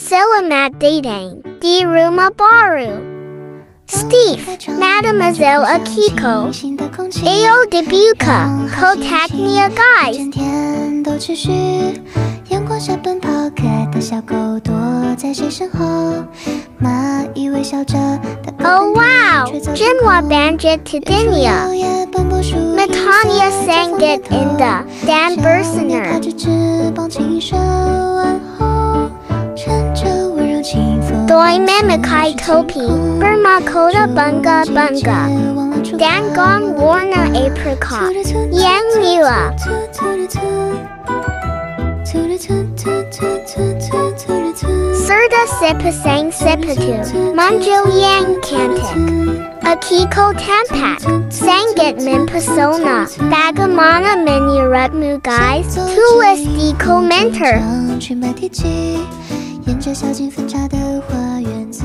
Selamat datang di rumah baru. Steiff, Mademoiselle Akiko, Ayo Debuka, Contact Me a Guy。整天都持续，阳光下奔跑，可爱的小狗躲在谁身后？蚂蚁微笑着，Oh wow，真我班着 Tidania。Matania sang it in the Dan Bursener。清风。Doi Memikai Topi, Burma Koda Bunga Bunga. Dan Gong Warna Apricot. Yang Mila. Serda Sipa sang Sipatu. Manjo Yang Kantik. Akiko Tampak. Sang it Min Persona. Bagamana Minurutmu guys. Tulis di commenter. 沿着小径分岔的花园子